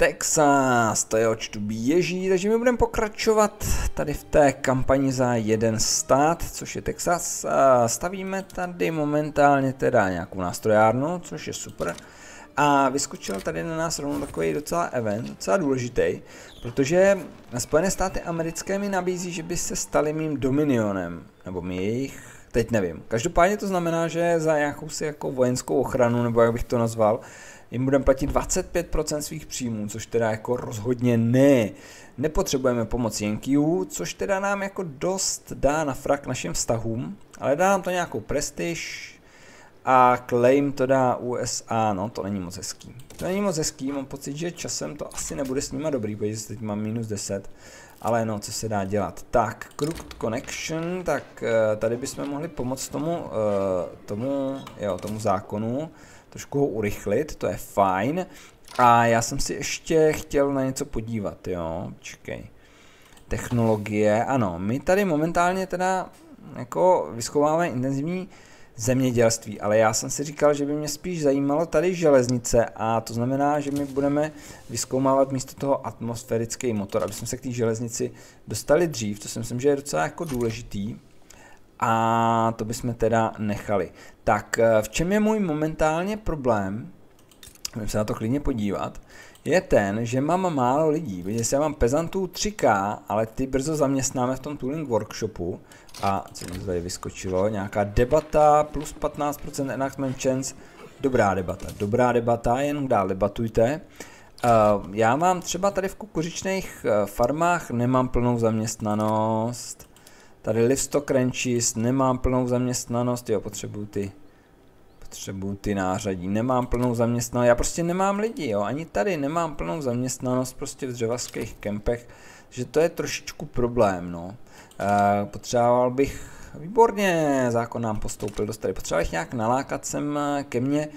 Texas, to je očtu běží, takže my budeme pokračovat tady v té kampani za jeden stát, což je Texas. Stavíme tady momentálně teda nějakou nástrojárnu, což je super. A vyskočil tady na nás rovnou takový docela event, docela důležitý, protože Spojené státy americké mi nabízí, že by se stali mým dominionem, nebo my jejich, teď nevím. Každopádně to znamená, že za nějakou si jako vojenskou ochranu, nebo jak bych to nazval, jim budeme platit 25% svých příjmů, což teda jako rozhodně ne. Nepotřebujeme pomoc Yankeeů, což teda nám jako dost dá na frak našim vztahům, ale dá nám to nějakou prestiž a claim to dá USA, no to není moc hezký. To není moc hezký, mám pocit, že časem to asi nebude s nima dobrý, protože teď mám minus 10, ale no, co se dá dělat. Tak, Crooked Connection, tak eh, tady bychom mohli pomoct tomu, uh, tomu, jo, tomu zákonu, trošku ho urychlit, to je fajn. A já jsem si ještě chtěl na něco podívat, jo, čekej. Technologie, ano, my tady momentálně teda jako vyschováváme intenzivní zemědělství, ale já jsem si říkal, že by mě spíš zajímalo tady železnice a to znamená, že my budeme vyskoumávat místo toho atmosférický motor, aby jsme se k té železnici dostali dřív, to si myslím, že je docela jako důležitý a to bychom teda nechali. Tak eh, v čem je můj momentálně problém, můžeme se na to klidně podívat, je ten, že mám málo lidí. Vidíte, já mám pezantů 3K, ale ty brzo zaměstnáme v tom tooling workshopu. A co mi tady vyskočilo? Nějaká debata plus 15% enactment chance. Dobrá debata, dobrá debata, jen dál debatujte. Uh, já mám třeba tady v kukuřičných uh, farmách, nemám plnou zaměstnanost. Tady livestock ranches, nemám plnou zaměstnanost, jo, potřebuju ty potřebuju ty nářadí, nemám plnou zaměstnanost, já prostě nemám lidi, jo, ani tady nemám plnou zaměstnanost prostě v dřevařských kempech, že to je trošičku problém, no. E, potřeboval bych, výborně, zákon nám postoupil dost tady, potřeboval bych nějak nalákat sem ke mně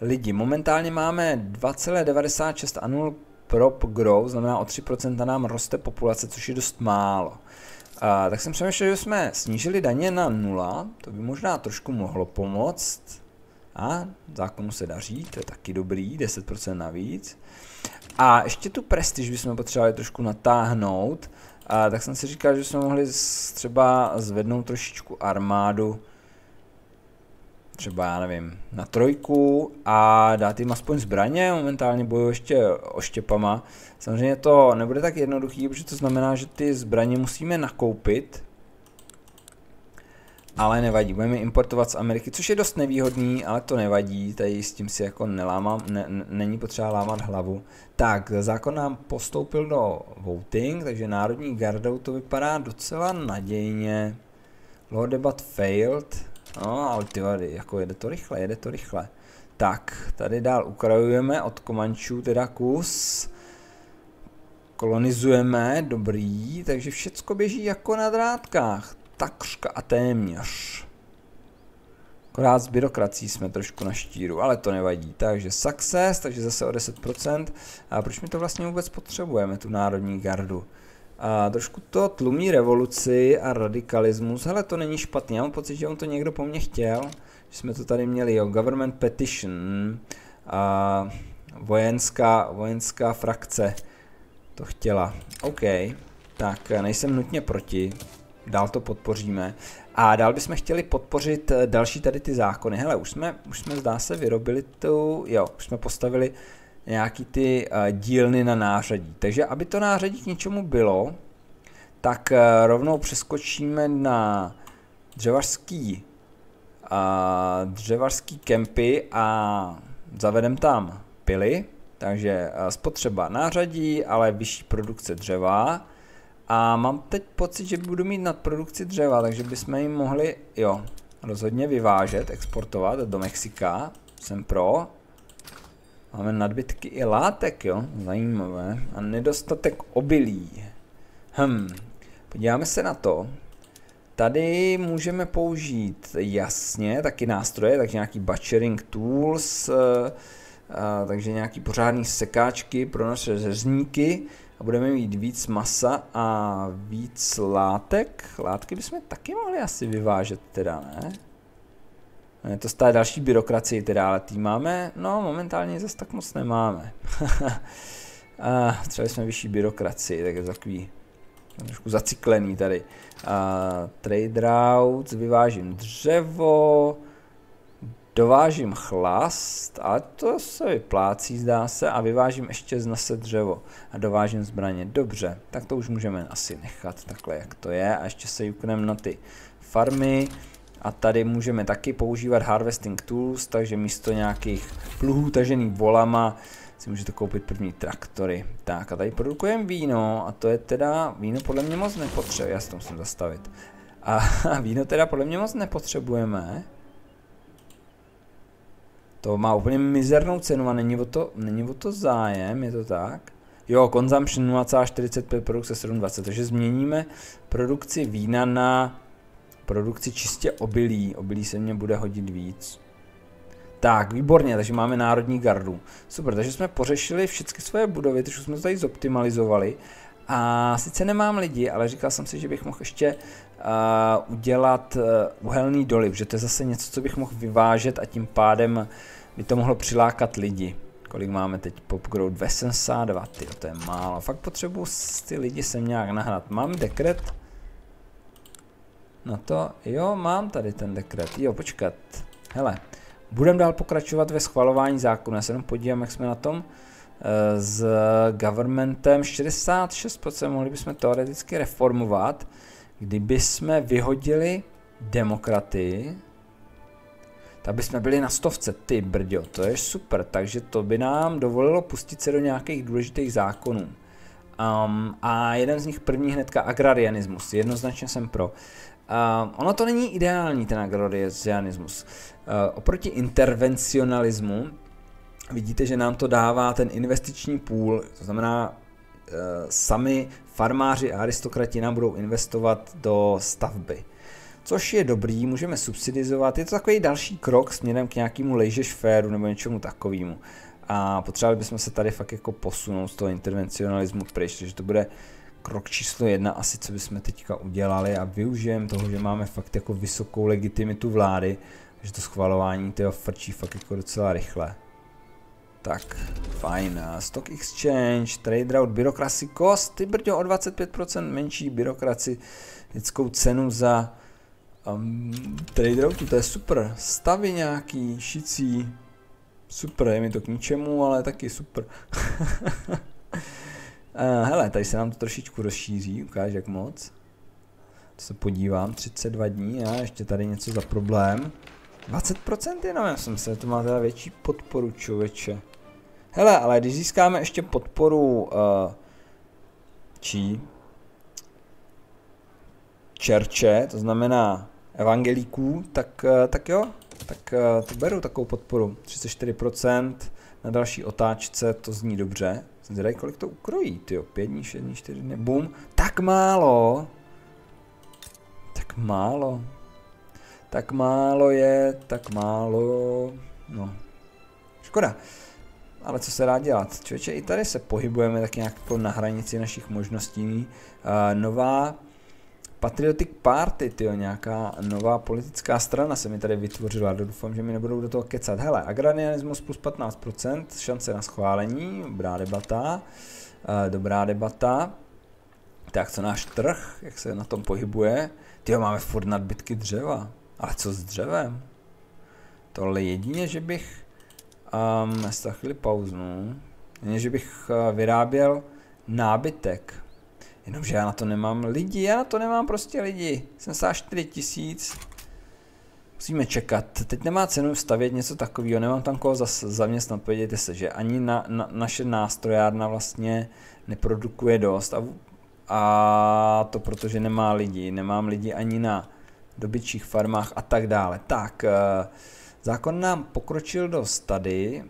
lidi. Momentálně máme 2,96 anul prop growth, znamená o 3% nám roste populace, což je dost málo. A, tak jsem přemýšlel, že jsme snížili daně na nula, to by možná trošku mohlo pomoct. A zákonu se daří, to je taky dobrý, 10% navíc. A ještě tu prestiž bychom potřebovali trošku natáhnout, a tak jsem si říkal, že jsme mohli třeba zvednout trošičku armádu, třeba já nevím, na trojku a dát jim aspoň zbraně, momentálně bojují ještě oštěpama. Samozřejmě to nebude tak jednoduchý, protože to znamená, že ty zbraně musíme nakoupit, ale nevadí, budeme importovat z Ameriky, což je dost nevýhodný, ale to nevadí, tady s tím si jako nelámám, ne, není potřeba lámat hlavu. Tak, zákon nám postoupil do voting, takže Národní gardou to vypadá docela nadějně. Law debat failed, no ale ty vady, jako jede to rychle, jede to rychle. Tak, tady dál ukrajujeme od Komančů teda kus. Kolonizujeme, dobrý, takže všecko běží jako na drátkách takřka a téměř. Akorát s byrokrací jsme trošku na štíru, ale to nevadí. Takže success, takže zase o 10%. A proč my to vlastně vůbec potřebujeme, tu národní gardu? A trošku to tlumí revoluci a radikalismus. Hele, to není špatný, já mám pocit, že on to někdo po mně chtěl. Že jsme to tady měli, jo, government petition. A vojenská, vojenská frakce to chtěla. OK, tak nejsem nutně proti dál to podpoříme. A dál bychom chtěli podpořit eh, další tady ty zákony. Hele, už jsme, už jsme zdá se vyrobili tu, jo, už jsme postavili nějaký ty uh, dílny na nářadí. Takže aby to nářadí k něčemu bylo, tak uh, rovnou přeskočíme na dřevařský, uh, dřevařský kempy a zavedem tam pily, takže spotřeba nářadí, ale vyšší produkce dřeva a mám teď pocit, že budu mít nadprodukci dřeva, takže bychom jim mohli, jo, rozhodně vyvážet, exportovat do Mexika. Jsem pro. Máme nadbytky i látek, jo, zajímavé. A nedostatek obilí. Hm, podíváme se na to. Tady můžeme použít jasně taky nástroje, takže nějaký butchering tools, uh, uh, takže nějaký pořádný sekáčky pro naše řezníky a budeme mít víc masa a víc látek. Látky bychom taky mohli asi vyvážet teda, ne? To stále další byrokracii teda, ale tý máme, no momentálně zase tak moc nemáme. A třeba jsme vyšší byrokracii, tak je takový trošku zaciklený tady. A trade routes, vyvážím dřevo, dovážím chlast, a to se vyplácí, zdá se, a vyvážím ještě z nase dřevo a dovážím zbraně. Dobře, tak to už můžeme asi nechat takhle, jak to je a ještě se jukneme na ty farmy. A tady můžeme taky používat Harvesting Tools, takže místo nějakých pluhů tažených volama si můžete koupit první traktory. Tak a tady produkujeme víno a to je teda, víno podle mě moc nepotřebuje, já si to musím zastavit. A víno teda podle mě moc nepotřebujeme. To má úplně mizernou cenu a není o to, není o to zájem, je to tak? Jo, consumption 0,45, produkce 7,20, takže změníme produkci vína na produkci čistě obilí. Obilí se mně bude hodit víc. Tak, výborně, takže máme národní gardu. Super, takže jsme pořešili všechny svoje budovy, takže jsme to tady zoptimalizovali. A sice nemám lidi, ale říkal jsem si, že bych mohl ještě uh, udělat uh, uhelný doly, že to je zase něco, co bych mohl vyvážet a tím pádem by to mohlo přilákat lidi. Kolik máme teď pop growth? 272, ty, to je málo. Fakt potřebuji ty lidi sem nějak nahrát. Mám dekret? No to, jo, mám tady ten dekret. Jo, počkat. Hele, budeme dál pokračovat ve schvalování zákonu. Já se jenom podívám, jak jsme na tom eh, s governmentem. 66% mohli bychom teoreticky reformovat, kdyby jsme vyhodili demokraty, tak bychom byli na stovce, ty brďo, to je super, takže to by nám dovolilo pustit se do nějakých důležitých zákonů. Um, a jeden z nich první hnedka agrarianismus, jednoznačně jsem pro. Uh, ono to není ideální, ten agrarianismus. Uh, oproti intervencionalismu vidíte, že nám to dává ten investiční půl, to znamená, uh, sami farmáři a aristokrati nám budou investovat do stavby což je dobrý, můžeme subsidizovat. Je to takový další krok směrem k nějakému faireu nebo něčemu takovému. A potřebovali bychom se tady fakt jako posunout z toho intervencionalismu pryč, takže to bude krok číslo jedna asi, co bychom teďka udělali a využijeme toho, že máme fakt jako vysokou legitimitu vlády, že to schvalování toho frčí fakt jako docela rychle. Tak, fajn. Stock Exchange, Trade Route, Byrocracy Cost, ty brďo o 25% menší byrokracickou cenu za Um, trade routu, to je super. Stavy nějaký, šicí. Super, je mi to k ničemu, ale taky super. uh, hele, tady se nám to trošičku rozšíří, ukáž jak moc. To se podívám, 32 dní a ještě tady něco za problém. 20% jenom, já jsem se, to má teda větší podporu člověče. Hele, ale když získáme ještě podporu uh, čí? Čerče, to znamená evangelíků, tak, eh, tak jo, tak eh, to beru takovou podporu. 34% na další otáčce, to zní dobře. Jsem zvědavý, kolik to ukrojí, ty jo, 5 dní, 6 dní, 4 dny, bum. Tak málo. Tak málo. Tak málo je, tak málo. No, škoda. Ale co se dá dělat? Člověče, i tady se pohybujeme tak nějak jako na hranici našich možností. Uh, nová Patriotic Party, tyjo, nějaká nová politická strana se mi tady vytvořila, doufám, že mi nebudou do toho kecat. Hele, agrarianismus plus 15%, šance na schválení, dobrá debata, uh, dobrá debata. Tak co náš trh, jak se na tom pohybuje? Tyjo, máme furt nadbytky dřeva, ale co s dřevem? Tohle jedině, že bych, um, já chvíli pauznu, jedině, že bych uh, vyráběl nábytek, Jenomže já na to nemám lidi, já na to nemám prostě lidi. 74 tisíc. Musíme čekat. Teď nemá cenu stavět něco takového, nemám tam koho zaměstnat. Podívejte se, že ani na, na, naše nástrojárna vlastně neprodukuje dost. A, a to protože nemá lidi. Nemám lidi ani na dobyčích farmách a tak dále. Tak, eh, zákon nám pokročil dost tady.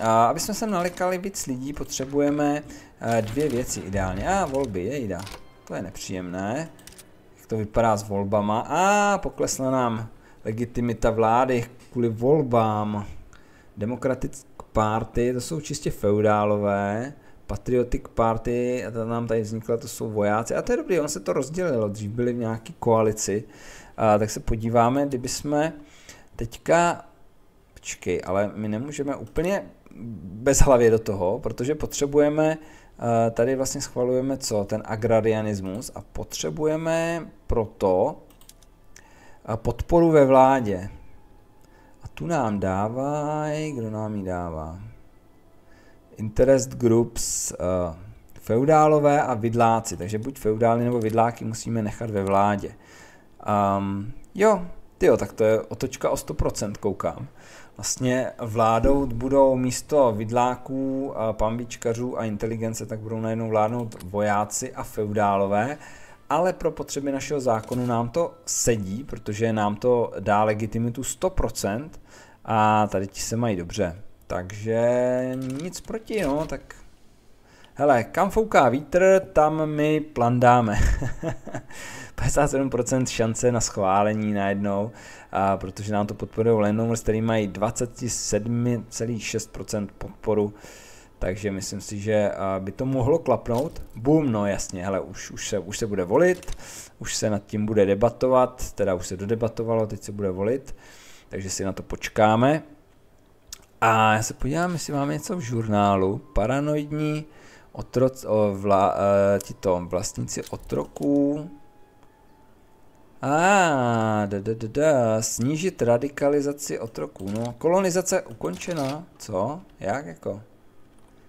Aby jsme se nalikali víc lidí, potřebujeme Eh, dvě věci ideálně. A volby, jejda. To je nepříjemné. Jak to vypadá s volbama. A poklesla nám legitimita vlády kvůli volbám. Democratic Party, to jsou čistě feudálové. Patriotic Party, a to nám tady vznikla, to jsou vojáci. A to je dobrý, on se to rozdělilo, dřív byli v nějaký koalici. A, tak se podíváme, kdyby jsme teďka Počkej, ale my nemůžeme úplně bez hlavě do toho, protože potřebujeme tady vlastně schvalujeme co? Ten agrarianismus a potřebujeme proto podporu ve vládě. A tu nám dávají, kdo nám ji dává? Interest groups, uh, feudálové a vidláci, takže buď feudály nebo vidláky musíme nechat ve vládě. Um, jo, jo, tak to je otočka o 100% koukám. Vlastně vládou budou místo vidláků, pambičkařů a inteligence, tak budou najednou vládnout vojáci a feudálové, ale pro potřeby našeho zákonu nám to sedí, protože nám to dá legitimitu 100% a tady ti se mají dobře. Takže nic proti, no, tak hele, kam fouká vítr, tam my plandáme. 57% šance na schválení najednou, a protože nám to podporují Landowners, který mají 27,6% podporu, takže myslím si, že by to mohlo klapnout. Boom, no jasně, hele, už, už, se, už se bude volit, už se nad tím bude debatovat, teda už se dodebatovalo, teď se bude volit, takže si na to počkáme. A já se podívám, jestli máme něco v žurnálu. Paranoidní otroc, o, vla, e, tito vlastníci otroků. A, da, da, da, da, snížit radikalizaci otroků. No, kolonizace ukončena. Co? Jak jako?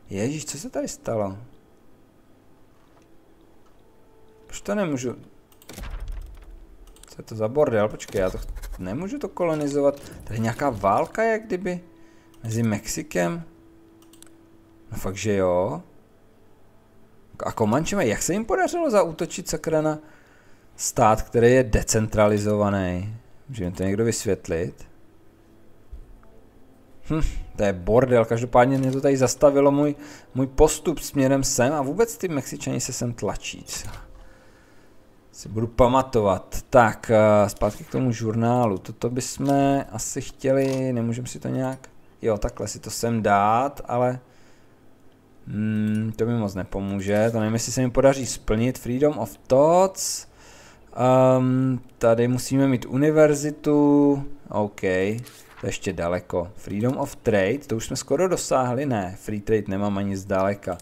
Ježíš, co se tady stalo? Už to nemůžu... Co je to za bordel? Počkej, já to nemůžu to kolonizovat. Tady nějaká válka, jak kdyby. Mezi Mexikem? No fakt, že jo. A Komančema, jak se jim podařilo zaútočit sakra na stát, který je decentralizovaný? Může mi to někdo vysvětlit? Hm, to je bordel, každopádně mě to tady zastavilo můj, můj postup směrem sem a vůbec ty Mexičani se sem tlačí. Si budu pamatovat. Tak, eh, zpátky k tomu žurnálu. Toto bychom asi chtěli, nemůžeme si to nějak Jo, takhle si to sem dát, ale hmm, to mi moc nepomůže. To nevím, jestli se mi podaří splnit Freedom of Thoughts. Um, tady musíme mít univerzitu. OK, to je ještě daleko. Freedom of Trade, to už jsme skoro dosáhli. Ne, Free Trade nemám ani zdaleka.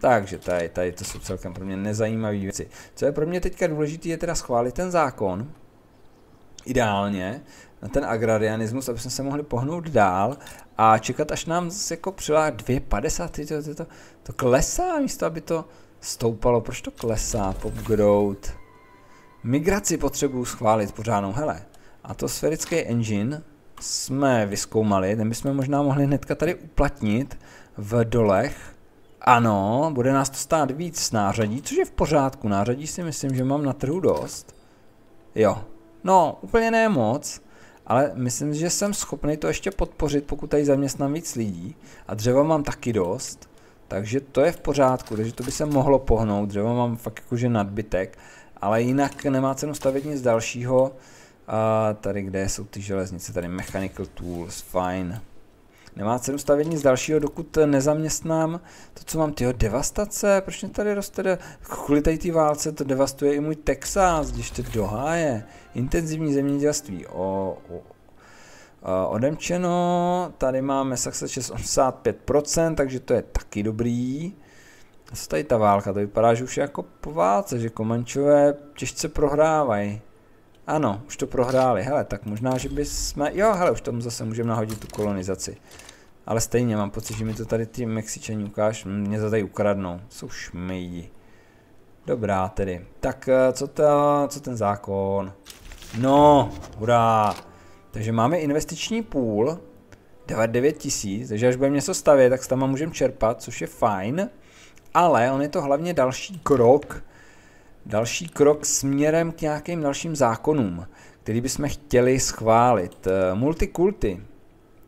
Takže tady, tady to jsou celkem pro mě nezajímavé věci. Co je pro mě teďka důležité, je teda schválit ten zákon. Ideálně na ten agrarianismus, aby jsme se mohli pohnout dál a čekat, až nám jako přilá 2,50, to, to, to, to klesá místo, aby to stoupalo. Proč to klesá? Pop growth. Migraci potřebuju schválit pořádnou, hele. Atmosférický engine jsme vyskoumali, ten bychom možná mohli hnedka tady uplatnit v dolech. Ano, bude nás to stát víc nářadí, což je v pořádku. Nářadí si myslím, že mám na trhu dost. Jo, no, úplně ne moc, ale myslím, že jsem schopný to ještě podpořit, pokud tady zaměstnám víc lidí. A dřeva mám taky dost, takže to je v pořádku, takže to by se mohlo pohnout. Dřeva mám fakt jakože nadbytek, ale jinak nemá cenu stavět nic dalšího. A tady kde jsou ty železnice, tady Mechanical Tools, fine. Nemá cenu stavět nic dalšího, dokud nezaměstnám to, co mám, tyho devastace, proč mě tady roste, kvůli tady té válce to devastuje i můj Texas, když to doháje. Intenzivní zemědělství, o, o, o, odemčeno, tady máme success 85%, takže to je taky dobrý. A co tady ta válka, to vypadá, že už je jako po válce, že Komančové těžce prohrávají. Ano, už to prohráli. Hele, tak možná, že bychom... Jo, hele, už tomu zase můžeme nahodit tu kolonizaci. Ale stejně mám pocit, že mi to tady ty Mexičani ukáž, mě to tady ukradnou. Jsou šmejdi. Dobrá tedy. Tak eh, co, ta, co ten zákon? No, hurá. Takže máme investiční půl. 99 tisíc, takže až budeme něco stavět, tak tam můžeme čerpat, což je fajn. Ale on je to hlavně další krok další krok směrem k nějakým dalším zákonům, který bychom chtěli schválit. Eh, multikulty.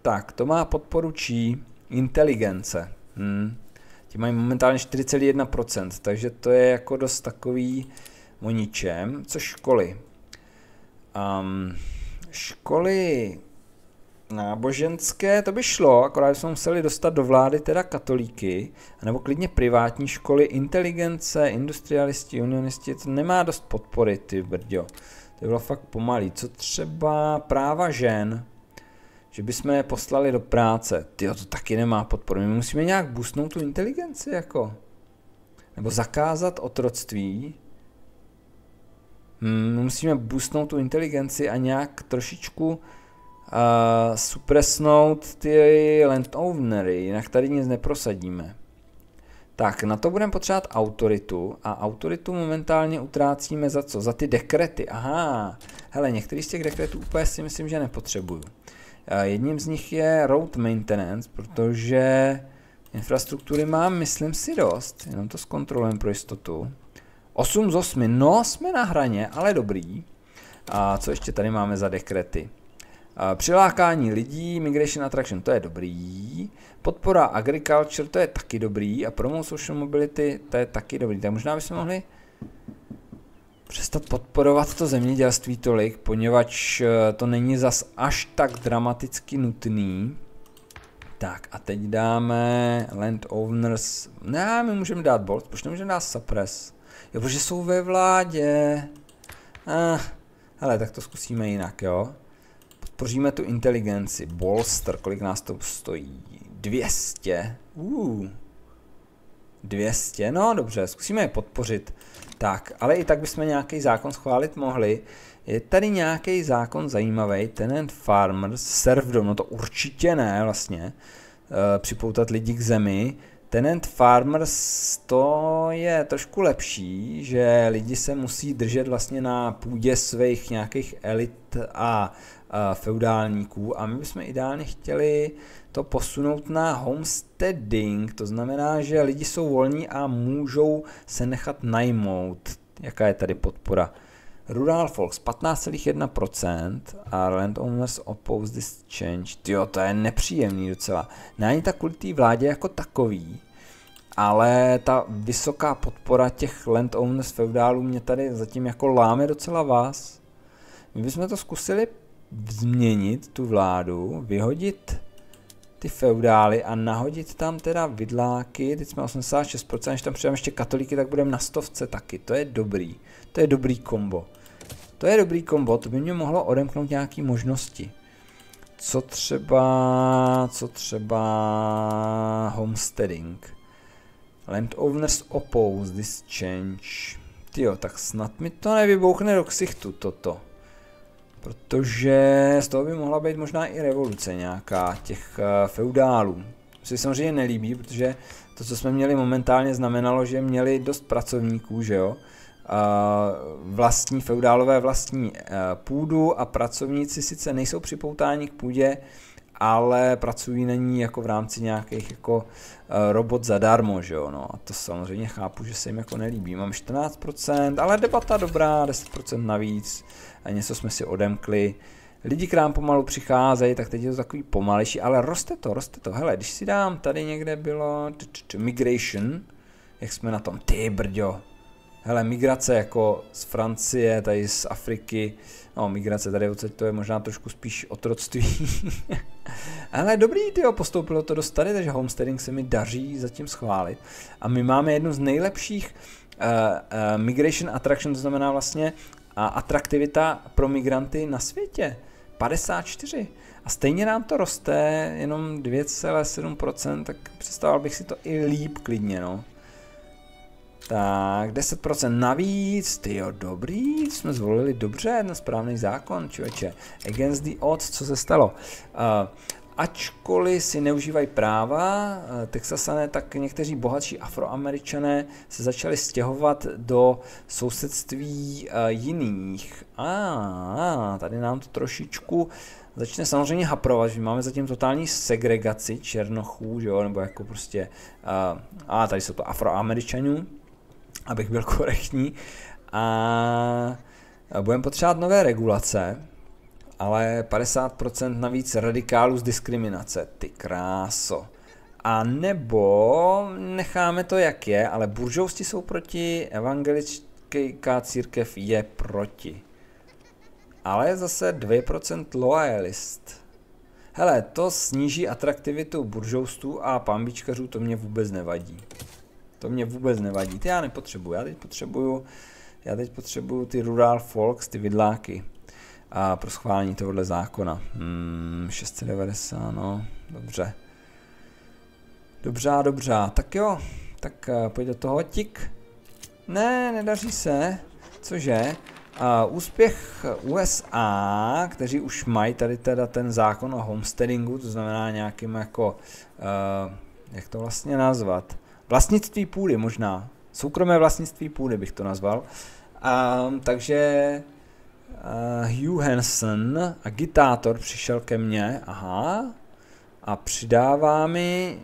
Tak, to má podporu čí? Inteligence. Hmm. Ti mají momentálně 4,1%, takže to je jako dost takový o ničem. Co školy? Um, školy náboženské, to by šlo, akorát bychom museli dostat do vlády teda katolíky, nebo klidně privátní školy, inteligence, industrialisti, unionisti, to nemá dost podpory, ty brďo. To bylo fakt pomalý. Co třeba práva žen, že bychom je poslali do práce, ty to taky nemá podporu. My musíme nějak boostnout tu inteligenci, jako. nebo zakázat otroctví, hmm, musíme boostnout tu inteligenci a nějak trošičku uh, supresnout ty landownery, jinak tady nic neprosadíme. Tak, na to budeme potřebovat autoritu a autoritu momentálně utrácíme za co? Za ty dekrety. Aha, hele, některý z těch dekretů úplně si myslím, že nepotřebuju. Jedním z nich je road maintenance, protože infrastruktury mám, myslím si, dost. Jenom to zkontrolujeme pro jistotu. 8 z 8, no jsme na hraně, ale dobrý. A co ještě tady máme za dekrety? Přilákání lidí, migration attraction, to je dobrý. Podpora agriculture, to je taky dobrý. A promo social mobility, to je taky dobrý. Tak možná bychom mohli přestat podporovat to zemědělství tolik, poněvadž eh, to není zas až tak dramaticky nutný. Tak a teď dáme landowners, ne, my můžeme dát bolt, proč nemůžeme dát suppress? Jo, protože jsou ve vládě. Ah, hele, tak to zkusíme jinak, jo. Podpoříme tu inteligenci, bolster, kolik nás to stojí? 200, uh. 200, no dobře, zkusíme je podpořit. Tak, ale i tak bychom nějaký zákon schválit mohli. Je tady nějaký zákon zajímavý, tenant farmers, serfdom, no to určitě ne vlastně, e, připoutat lidi k zemi. Tenant farmers to je trošku lepší, že lidi se musí držet vlastně na půdě svých nějakých elit a, feudálníků a my bychom ideálně chtěli to posunout na homesteading, to znamená, že lidi jsou volní a můžou se nechat najmout. Jaká je tady podpora? Rural Folks 15,1% a Landowners Oppose this change. Jo, to je nepříjemný docela. Není tak kvůli té vládě jako takový, ale ta vysoká podpora těch landowners feudálů mě tady zatím jako láme docela vás. My bychom to zkusili změnit, tu vládu, vyhodit ty feudály a nahodit tam teda vidláky, teď jsme 86%, když tam přidáme ještě katolíky, tak budeme na stovce taky, to je dobrý, to je dobrý kombo. To je dobrý kombo, to by mě mohlo odemknout nějaký možnosti. Co třeba, co třeba homesteading. Landowners oppose this change. Tyjo, tak snad mi to nevybouchne do ksichtu toto. Protože z toho by mohla být možná i revoluce nějaká těch uh, feudálů. To si samozřejmě nelíbí, protože to, co jsme měli momentálně, znamenalo, že měli dost pracovníků, že jo, vlastní feudálové vlastní uh, půdu a pracovníci sice nejsou připoutáni k půdě, ale pracují na ní jako v rámci nějakých jako uh, robot zadarmo, že jo, no a to samozřejmě chápu, že se jim jako nelíbí. Mám 14%, ale debata dobrá, 10% navíc, a něco jsme si odemkli. Lidi k nám pomalu přicházejí, tak teď je to takový pomalejší, ale roste to, roste to. Hele, když si dám, tady někde bylo migration, jak jsme na tom, ty brďo. Hele, migrace jako z Francie, tady z Afriky, no migrace tady odsaď to je možná trošku spíš otroctví. Ale dobrý, tyjo, postoupilo to dost tady, takže homesteading se mi daří zatím schválit. A my máme jednu z nejlepších uh, uh, migration attraction, to znamená vlastně a atraktivita pro migranty na světě. 54. A stejně nám to roste, jenom 2,7%, tak představoval bych si to i líp klidně, no. Tak, 10% navíc, ty jo, dobrý, jsme zvolili dobře, ten správný zákon, člověče. Against the odds, co se stalo? Uh, ačkoliv si neužívají práva uh, Texasané, tak někteří bohatší afroameričané se začali stěhovat do sousedství uh, jiných. A ah, tady nám to trošičku začne samozřejmě haprovat, že máme zatím totální segregaci černochů, že jo, nebo jako prostě, a tady jsou to afroameričanů, abych byl korektní. A budeme potřebovat nové regulace, ale 50% navíc radikálů z diskriminace. Ty kráso. A nebo necháme to jak je, ale buržousti jsou proti, evangelická církev je proti. Ale zase 2% loyalist. Hele, to sníží atraktivitu buržoustů a pambičkařů, to mě vůbec nevadí. To mě vůbec nevadí, ty já nepotřebuju, já teď potřebuju, já teď potřebuju ty rural folks, ty vidláky a pro schválení tohohle zákona. Hmm, 690, no, dobře. Dobře, dobře, tak jo, tak uh, pojď do toho, tik. Ne, nedaří se. Cože? Uh, úspěch USA, kteří už mají tady teda ten zákon o homesteadingu, to znamená nějakým jako, uh, jak to vlastně nazvat, vlastnictví půdy možná, soukromé vlastnictví půdy bych to nazval. Um, takže uh, Hugh Hansen, agitátor, přišel ke mně, aha, a přidává mi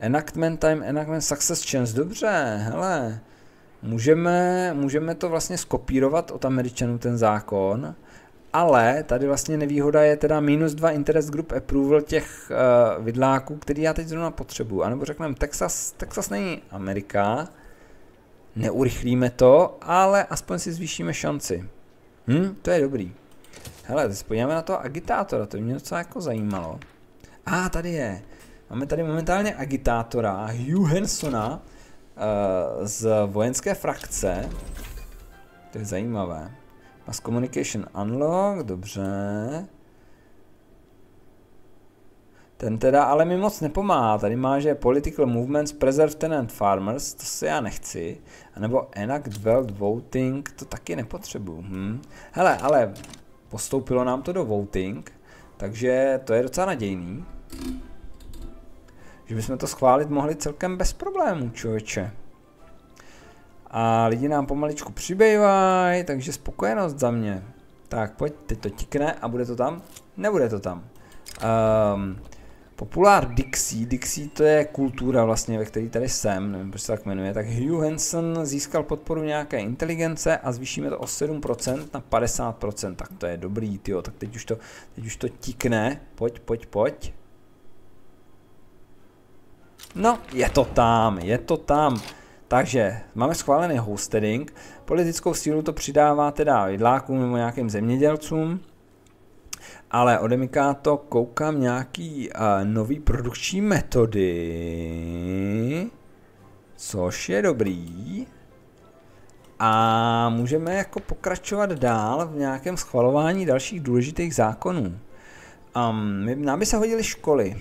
enactment time, enactment success chance, dobře, hele, můžeme, můžeme to vlastně skopírovat od Američanů ten zákon, ale tady vlastně nevýhoda je teda minus 2 interest group approval těch uh, vidláků, který já teď zrovna potřebuju. A nebo řekneme, Texas, Texas není Amerika, neurychlíme to, ale aspoň si zvýšíme šanci. Hm, to je dobrý. Hele, teď podíváme na toho agitátora, to mě docela jako zajímalo. A ah, tady je. Máme tady momentálně agitátora Hugh Hansona uh, z vojenské frakce. To je zajímavé. Mass Communication Unlock, dobře. Ten teda ale mi moc nepomáhá. Tady má, že Political Movements Preserve Tenant Farmers, to se já nechci. A nebo Enact World Voting, to taky nepotřebuju. Hm. Hele, ale postoupilo nám to do voting, takže to je docela nadějný. Že bychom to schválit mohli celkem bez problémů, člověče. A lidi nám pomaličku přibývají, takže spokojenost za mě. Tak pojď, teď to tikne a bude to tam? Nebude to tam. Um, Populár Dixie, Dixie to je kultura vlastně, ve které tady jsem, nevím, proč se tak jmenuje, tak Hugh Hansen získal podporu nějaké inteligence a zvýšíme to o 7% na 50%, tak to je dobrý, tyjo, tak teď už to, teď už to tikne, pojď, pojď, pojď. No, je to tam, je to tam. Takže máme schválený hosting, politickou sílu to přidává teda vidlákům nebo nějakým zemědělcům, ale odemyká to, koukám nějaký uh, nový produkční metody, což je dobrý. A můžeme jako pokračovat dál v nějakém schvalování dalších důležitých zákonů. Um, nám by se hodily školy.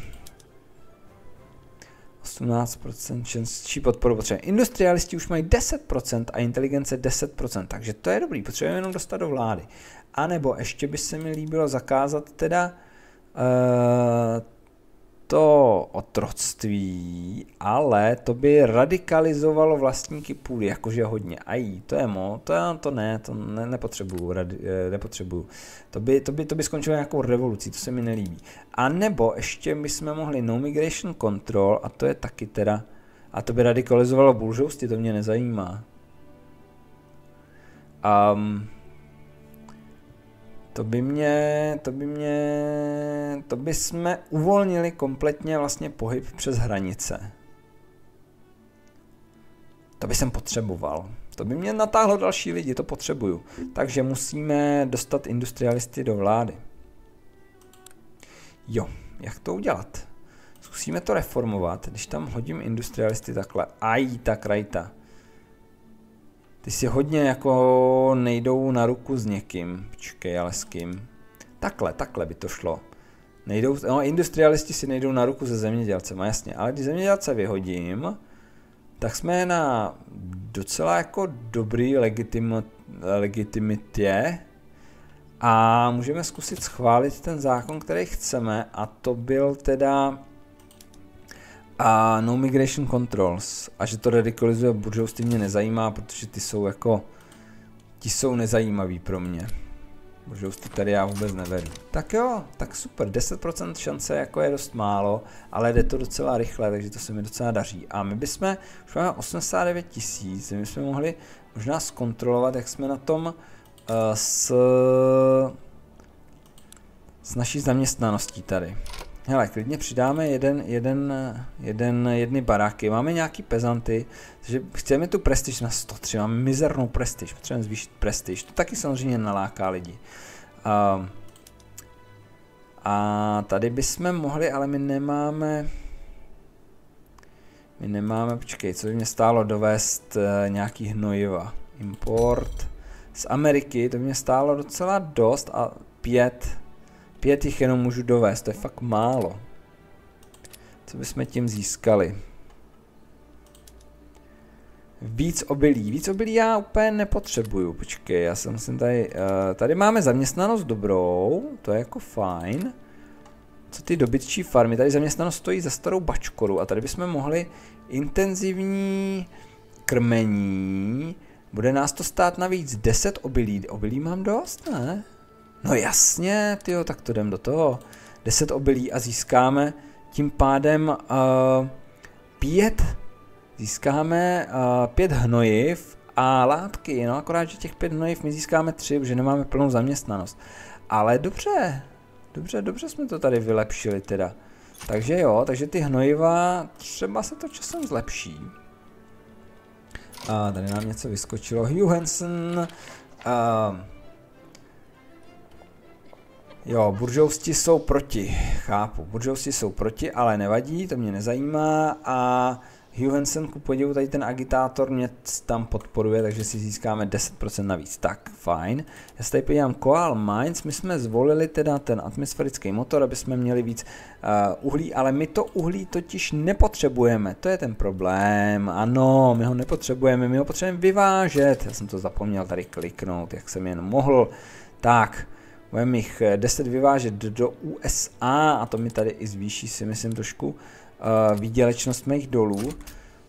18% čí podporu potřebujeme. Industrialisti už mají 10% a inteligence 10%, takže to je dobrý, potřebujeme jenom dostat do vlády. A nebo ještě by se mi líbilo zakázat teda uh, to otroctví, ale to by radikalizovalo vlastníky půdy, jakože hodně. Ají, to je mo, to, to ne, to ne, nepotřebuju, radi, eh, nepotřebuju. To by, to, by, to by skončilo nějakou revolucí, to se mi nelíbí. A nebo ještě bychom mohli no migration control, a to je taky teda, a to by radikalizovalo buržousty, to mě nezajímá. Um, to by mě, to by mě, to by jsme uvolnili kompletně vlastně pohyb přes hranice. To by jsem potřeboval. To by mě natáhlo další lidi, to potřebuju. Takže musíme dostat industrialisty do vlády. Jo, jak to udělat? Zkusíme to reformovat, když tam hodím industrialisty takhle. Aj, tak rajta ty si hodně jako nejdou na ruku s někým. Počkej, ale s kým? Takhle, takhle by to šlo. Nejdou, no, industrialisti si nejdou na ruku se zemědělcem, jasně, ale když zemědělce vyhodím, tak jsme na docela jako dobrý legitim, legitimitě a můžeme zkusit schválit ten zákon, který chceme a to byl teda a no migration controls. A že to radikalizuje buržousty mě nezajímá, protože ty jsou jako, ti jsou nezajímaví pro mě. Buržousty tady já vůbec nevedu. Tak jo, tak super, 10% šance jako je dost málo, ale jde to docela rychle, takže to se mi docela daří. A my bychom, už máme 89 tisíc, my bychom mohli možná zkontrolovat, jak jsme na tom uh, s, s naší zaměstnaností tady. Hele, klidně přidáme jeden, jeden, jeden, jedny baráky. Máme nějaký pezanty, takže chceme tu prestiž na 103, máme mizernou prestiž, potřebujeme zvýšit prestiž. To taky samozřejmě naláká lidi. A, a tady bychom mohli, ale my nemáme... My nemáme, počkej, co by mě stálo dovést uh, nějaký hnojiva. Import z Ameriky, to by mě stálo docela dost a pět Pět jich jenom můžu dovést, to je fakt málo. Co bychom tím získali? Víc obilí. Víc obilí já úplně nepotřebuju. Počkej, já jsem musím tady... Uh, tady máme zaměstnanost dobrou, to je jako fajn. Co ty dobytčí farmy? Tady zaměstnanost stojí za starou bačkoru a tady bychom mohli intenzivní krmení. Bude nás to stát navíc 10 obilí. Obilí mám dost, ne? No jasně, tyjo, tak to jdem do toho. 10 obilí a získáme tím pádem uh, 5 získáme uh, pět hnojiv a látky, no akorát, že těch pět hnojiv my získáme tři, protože nemáme plnou zaměstnanost. Ale dobře, dobře, dobře jsme to tady vylepšili teda. Takže jo, takže ty hnojiva, třeba se to časem zlepší. A tady nám něco vyskočilo. Hugh Hansen. Uh, jo, buržousti jsou proti. Chápu, buržousti jsou proti, ale nevadí, to mě nezajímá. A Hugh Hansen, ku podivu, tady ten agitátor mě tam podporuje, takže si získáme 10% navíc. Tak, fajn. Já se tady podívám, Coal Mines, my jsme zvolili teda ten atmosférický motor, aby jsme měli víc uh, uhlí, ale my to uhlí totiž nepotřebujeme, to je ten problém. Ano, my ho nepotřebujeme, my ho potřebujeme vyvážet. Já jsem to zapomněl tady kliknout, jak jsem jen mohl. Tak, budeme jich 10 vyvážet do USA a to mi tady i zvýší si myslím trošku uh, výdělečnost mých dolů,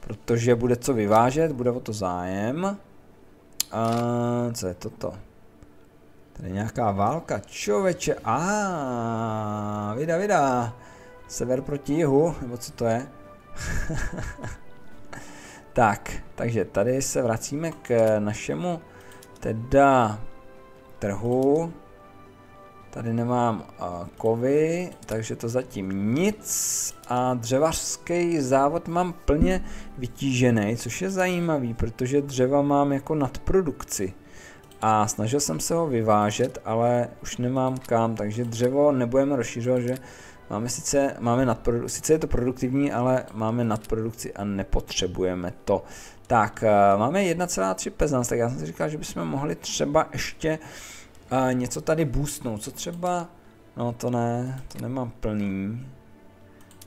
protože bude co vyvážet, bude o to zájem. Uh, co je toto? Tady nějaká válka, čověče, a ah, vida, vida. Sever proti jihu, nebo co to je? tak, takže tady se vracíme k našemu teda trhu. Tady nemám uh, kovy, takže to zatím nic. A dřevařský závod mám plně vytížený, což je zajímavý, protože dřeva mám jako nadprodukci. A snažil jsem se ho vyvážet, ale už nemám kam, takže dřevo nebudeme rozšířovat, že máme sice, máme nadprodu, sice je to produktivní, ale máme nadprodukci a nepotřebujeme to. Tak, uh, máme 1,3 pezans, tak já jsem si říkal, že bychom mohli třeba ještě uh, a něco tady boostnout, co třeba, no to ne, to nemám plný.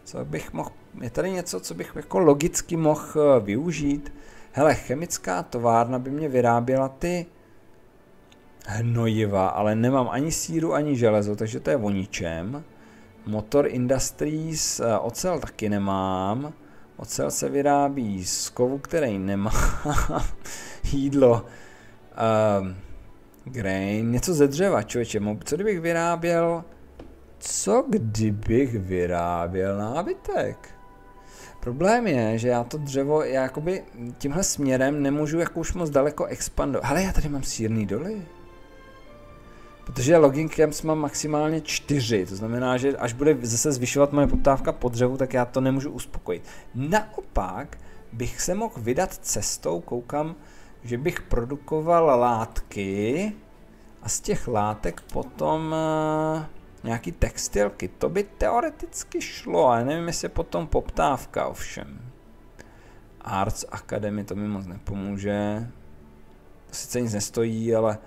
Co bych mohl, je tady něco, co bych jako logicky mohl eh, využít. Hele, chemická továrna by mě vyráběla ty hnojiva, ale nemám ani síru, ani železo, takže to je o ničem. Motor Industries, eh, ocel taky nemám. Ocel se vyrábí z kovu, který nemá. Jídlo. Um, Grain, něco ze dřeva, člověče, co kdybych vyráběl, co kdybych vyráběl nábytek? Problém je, že já to dřevo, já jakoby tímhle směrem nemůžu jako už moc daleko expandovat. Hele, já tady mám sírný doly. Protože logging camps mám maximálně čtyři, to znamená, že až bude zase zvyšovat moje poptávka po dřevu, tak já to nemůžu uspokojit. Naopak bych se mohl vydat cestou, koukám, že bych produkoval látky a z těch látek potom uh, nějaký textilky. To by teoreticky šlo, ale nevím, jestli potom poptávka ovšem. Arts Academy to mi moc nepomůže. Sice nic nestojí, ale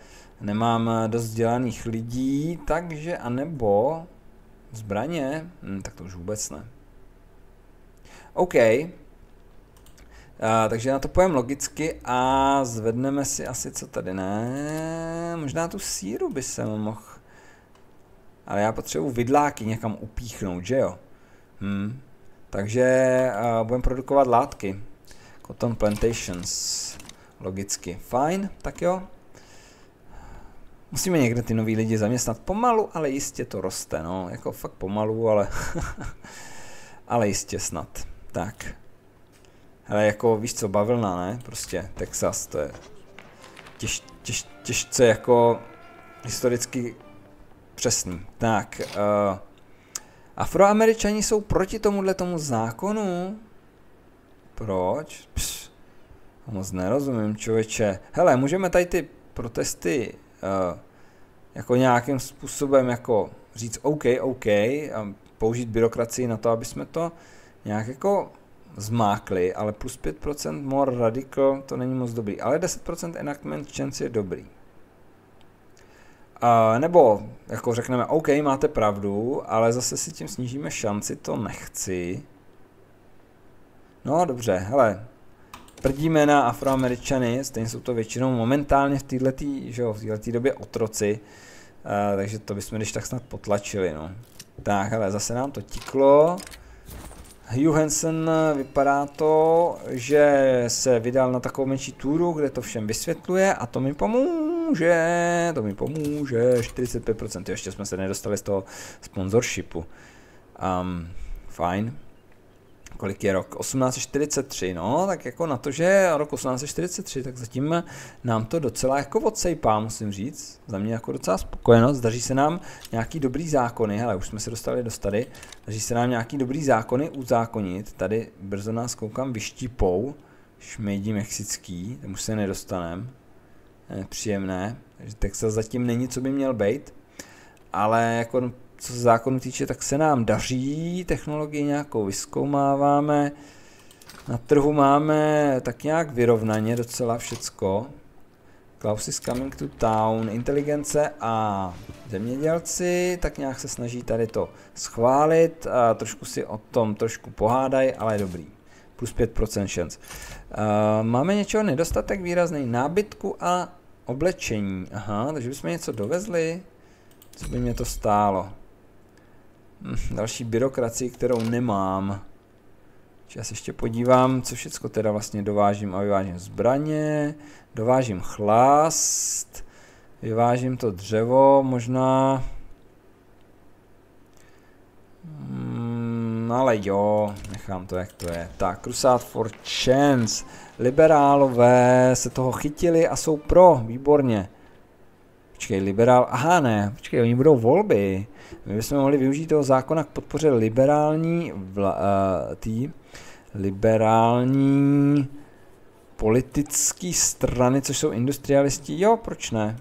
nemám dost vzdělaných lidí, takže anebo zbraně, hm, tak to už vůbec ne. OK, Takže na to pojem logicky a zvedneme si asi co tady, ne? Možná tu síru by se mohl. Ale já potřebuji vidláky někam upíchnout, že jo? Hmm. Takže uh, budeme produkovat látky. Cotton Plantations. Logicky. Fajn, tak jo. Musíme někde ty nový lidi zaměstnat pomalu, ale jistě to roste, no. Jako fakt pomalu, ale... ale jistě snad. Tak. Ale jako víš co, bavlna, ne? Prostě Texas, to je těž, těž, těžce jako historicky přesný. Tak, uh, afroameričani jsou proti tomuhle tomu zákonu? Proč? Pš, moc nerozumím, člověče. Hele, můžeme tady ty protesty uh, jako nějakým způsobem jako říct OK, OK a použít byrokracii na to, aby jsme to nějak jako zmákli, ale plus 5% more radical to není moc dobrý, ale 10% enactment chance je dobrý. Uh, nebo jako řekneme, OK, máte pravdu, ale zase si tím snížíme šanci, to nechci. No dobře, hele, prdíme na afroameričany, stejně jsou to většinou momentálně v této, době otroci, uh, takže to bychom když tak snad potlačili, no. Tak, ale zase nám to tiklo. Hugh Hansen vypadá to, že se vydal na takovou menší túru, kde to všem vysvětluje a to mi pomůže, to mi pomůže, 45%, ještě jsme se nedostali z toho sponsorshipu. Um, fajn kolik je rok? 1843, no, tak jako na to, že rok 1843, tak zatím nám to docela jako odsejpá, musím říct. Za mě jako docela spokojenost, daří se nám nějaký dobrý zákony, hele, už jsme se dostali do tady, daří se nám nějaký dobrý zákony uzákonit, tady brzo nás koukám vyštípou, šmejdí mexický, tam už se nedostanem, příjemné, takže Texas zatím není, co by měl být, ale jako co se zákonu týče, tak se nám daří, technologii nějakou vyskoumáváme, na trhu máme tak nějak vyrovnaně docela všecko. Klaus is coming to town, inteligence a zemědělci, tak nějak se snaží tady to schválit a trošku si o tom trošku pohádají, ale dobrý. Plus 5% šance. Uh, máme něčeho nedostatek výrazný, nábytku a oblečení. Aha, takže bychom něco dovezli. Co by mě to stálo? Hm, další byrokracii, kterou nemám. Já se ještě podívám, co všechno teda vlastně dovážím a vyvážím zbraně, dovážím chlast, vyvážím to dřevo, možná... Hmm, ale jo, nechám to, jak to je. Tak, Crusade for Chance. Liberálové se toho chytili a jsou pro, výborně. Počkej, liberál, aha ne, počkej, oni budou volby. My bychom mohli využít toho zákona k podpoře liberální vla, uh, tý, liberální politické strany, což jsou industrialisti. Jo, proč ne?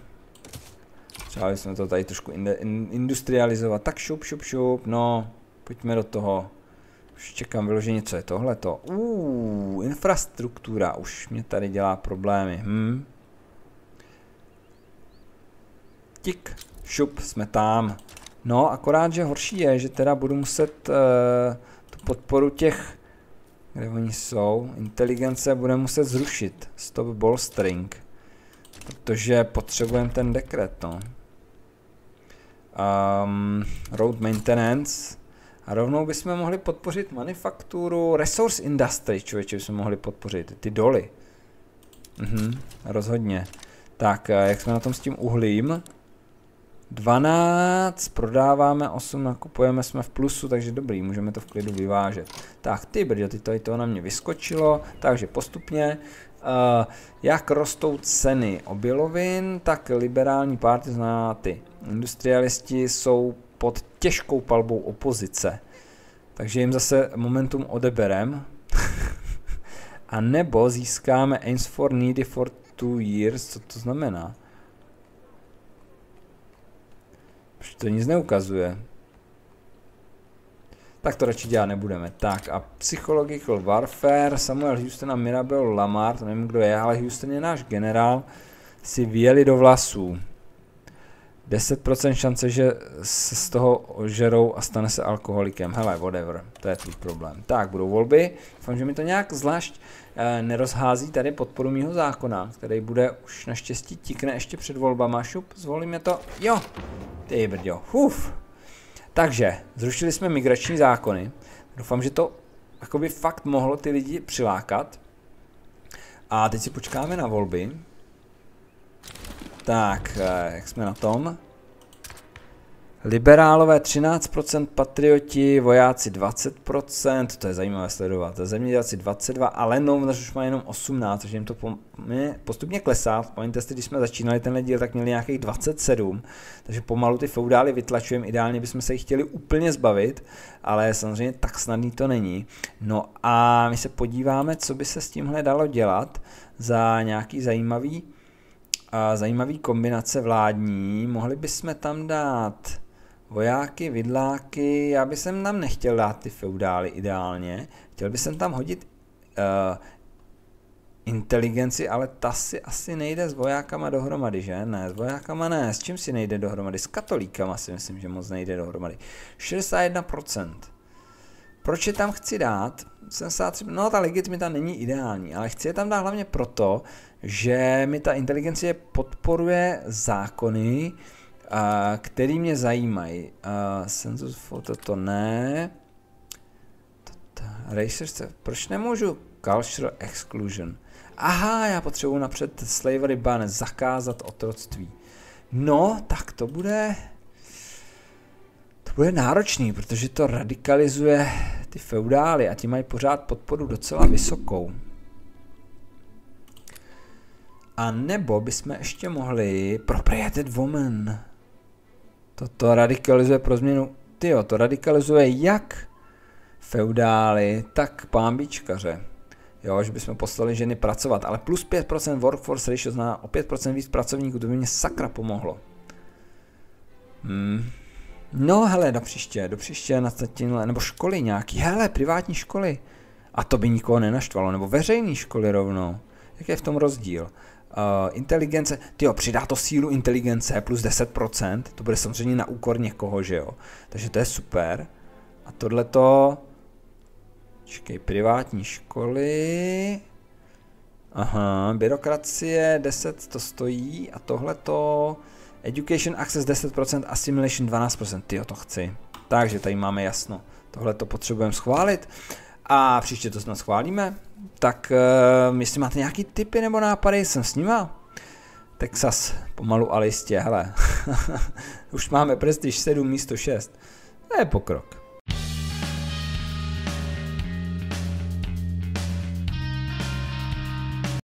Třeba bychom to tady trošku industrializovat. Tak šup, šup, šup, no, pojďme do toho. Už čekám vyloženě, co je tohleto. Uuu, infrastruktura, už mě tady dělá problémy. Hm. Tik, šup, jsme tam. No, akorát, že horší je, že teda budu muset uh, tu podporu těch, kde oni jsou, inteligence bude muset zrušit. Stop bolstering. Protože potřebujeme ten dekret, no. Um, road maintenance. A rovnou bychom mohli podpořit manufakturu, resource industry, člověče, bychom mohli podpořit, ty doly. Mhm, rozhodně. Tak, eh, jak jsme na tom s tím uhlím? 12, prodáváme, 8 nakupujeme, jsme v plusu, takže dobrý, můžeme to v klidu vyvážet. Tak ty brďo, ty tady to na mě vyskočilo, takže postupně, uh, jak rostou ceny obilovin, tak liberální party, zná ty industrialisti jsou pod těžkou palbou opozice. Takže jim zase momentum odeberem. A nebo získáme aims for needy for two years, co to znamená? Už to nic neukazuje. Tak to radši dělat nebudeme. Tak a Psychological Warfare, Samuel Houston a Mirabel Lamar, to nevím kdo je, ale Houston je náš generál, si vyjeli do vlasů. 10% šance, že se z toho ožerou a stane se alkoholikem. Hele, whatever, to je tvůj problém. Tak, budou volby. Doufám, že mi to nějak zvlášť e, nerozhází tady podporu mýho zákona, který bude už naštěstí tikne ještě před volbama. Šup, zvolíme to. Jo, ty brďo, huf. Takže, zrušili jsme migrační zákony. Doufám, že to jakoby fakt mohlo ty lidi přilákat. A teď si počkáme na volby. Tak, eh, jak jsme na tom? Liberálové 13%, patrioti, vojáci 20%, to je zajímavé sledovat, zemědělci 22%, ale Novnař už má jenom 18%, takže jim to postupně klesá. Pamatujte si, když jsme začínali tenhle díl, tak měli nějakých 27, takže pomalu ty feudály vytlačujeme, ideálně bychom se jich chtěli úplně zbavit, ale samozřejmě tak snadný to není. No a my se podíváme, co by se s tímhle dalo dělat za nějaký zajímavý a zajímavý kombinace vládní. Mohli bychom tam dát vojáky, vidláky, já bych sem tam nechtěl dát ty feudály ideálně, chtěl bych sem tam hodit uh, inteligenci, ale ta si asi nejde s vojákama dohromady, že? Ne, s vojákama ne, s čím si nejde dohromady? S katolíkama si myslím, že moc nejde dohromady. 61%. Proč je tam chci dát? 73, no ta legitimita není ideální, ale chci je tam dát hlavně proto, že mi ta inteligencie podporuje zákony, a, který mě zajímají. Census photo to ne. Racers, proč nemůžu cultural exclusion? Aha, já potřebuji napřed slavery ban, zakázat otroctví. No, tak to bude... To bude náročný, protože to radikalizuje ty feudály a ti mají pořád podporu docela vysokou. A nebo bychom ještě mohli propriated woman. Toto radikalizuje pro změnu, tyjo, to radikalizuje jak feudály, tak pámbičkaře. Jo, že bychom poslali ženy pracovat, ale plus 5% workforce ratio znamená o 5% víc pracovníků, to by mě sakra pomohlo. Hmm. No hele, do příště, do příště na tímhle, nebo školy nějaký, hele, privátní školy. A to by nikoho nenaštvalo, nebo veřejné školy rovnou. Jak je v tom rozdíl? Uh, inteligence, jo, přidá to sílu inteligence plus 10%, to bude samozřejmě na úkor někoho, že jo. Takže to je super. A tohle to, čekej, privátní školy, aha, byrokracie 10 to stojí a tohle to, education access 10%, assimilation 12%, ty to chci. Takže tady máme jasno, tohle to potřebujeme schválit a příště to snad schválíme tak uh, jestli máte nějaký tipy nebo nápady, jsem s nima. Texas, pomalu ale jistě, hele. Už máme prestiž 7 místo 6. To je pokrok.